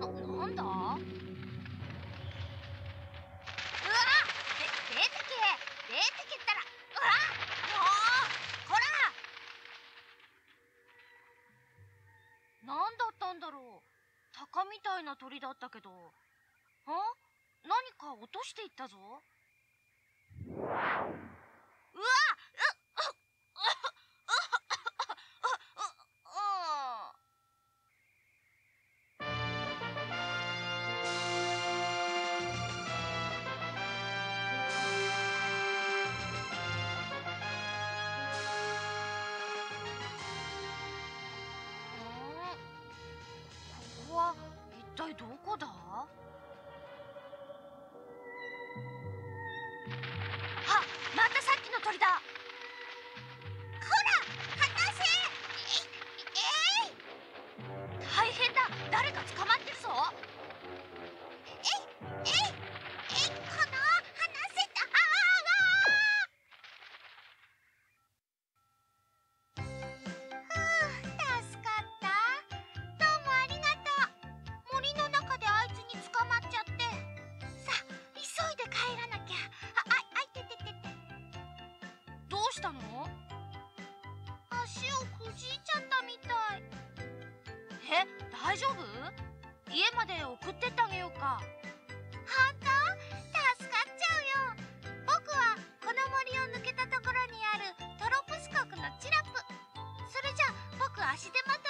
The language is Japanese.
なんだ？うわで出てけ出てけったらうわもうこらなんだったんだろう。鷹みたいな鳥だったけど。あ何か落としていったぞ。大丈夫？家まで送ってってあげようか。本当？助かっちゃうよ。僕はこの森を抜けたところにあるトロプス国のチラップ。それじゃ僕足手まとい